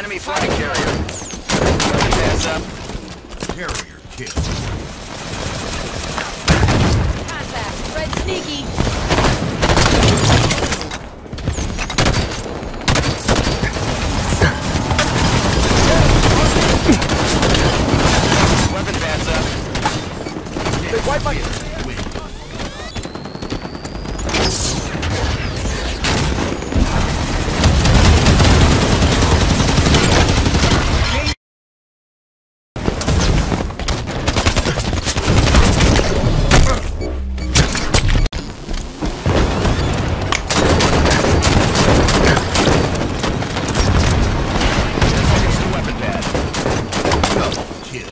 Enemy fighter carrier. Hands up. Carrier killed. Contact. Red sneaky. Wipe my... kid.